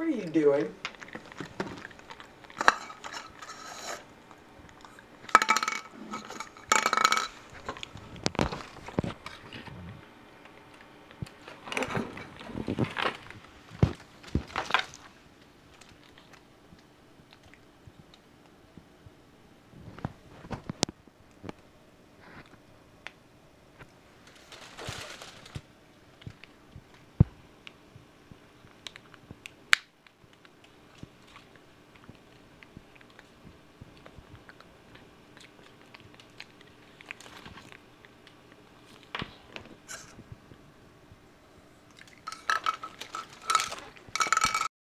What are you doing?